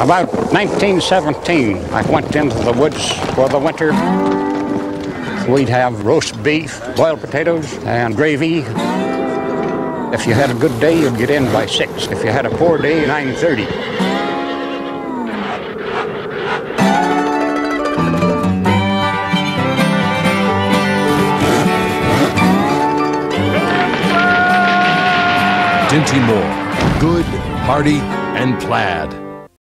About 1917, I went into the woods for the winter. We'd have roast beef, boiled potatoes, and gravy. If you had a good day, you'd get in by 6. If you had a poor day, 9.30. Dinty Moore, good, hearty, and plaid.